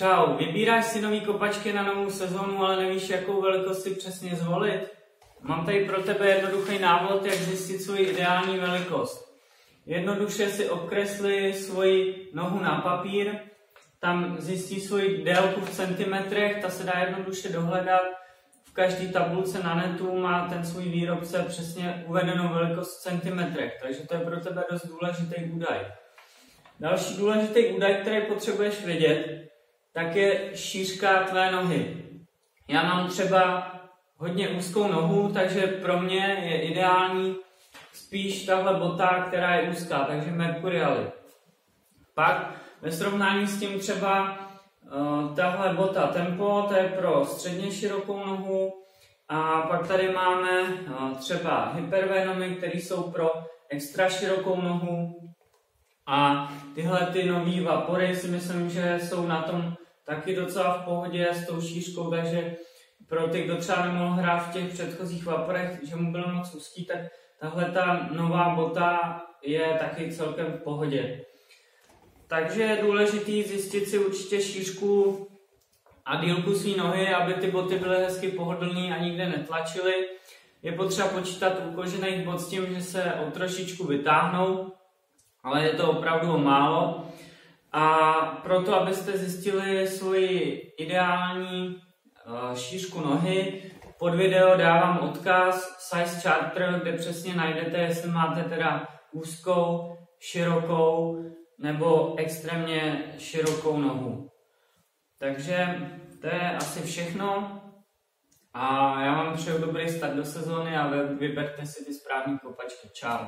Čau, vybíráš si nový kopačky na novou sezónu, ale nevíš, jakou velikost si přesně zvolit? Mám tady pro tebe jednoduchý návod, jak zjistit svoji ideální velikost. Jednoduše si obkresli svoji nohu na papír, tam zjistí svoji délku v centimetrech, ta se dá jednoduše dohledat. V každé tabulce na netu má ten svůj výrobce přesně uvedenou velikost v centimetrech, takže to je pro tebe dost důležitý údaj. Další důležitý údaj, který potřebuješ vědět, tak je šířka tvé nohy. Já mám třeba hodně úzkou nohu, takže pro mě je ideální spíš tahle bota, která je úzká, takže Mercuriali. Pak ve srovnání s tím třeba uh, tahle bota Tempo, to je pro středně širokou nohu, a pak tady máme uh, třeba hypervenomy, které jsou pro extra širokou nohu. A tyhle ty nový vapory si myslím, že jsou na tom taky docela v pohodě s tou šířkou, takže pro ty, kdo třeba nemohl hrát v těch předchozích vaporech, že mu bylo moc úzký, tak tahle ta nová bota je taky celkem v pohodě. Takže je důležité zjistit si určitě šířku a dílku své nohy, aby ty boty byly hezky pohodlné a nikde netlačily. Je potřeba počítat u kožených bot s tím, že se o trošičku vytáhnou, ale je to opravdu málo. A proto, abyste zjistili svoji ideální uh, šířku nohy, pod video dávám odkaz Size Charter, kde přesně najdete, jestli máte teda úzkou, širokou nebo extrémně širokou nohu. Takže to je asi všechno. A já vám přeju dobrý start do sezóny a vyberte si ty správné kopačky. Čau.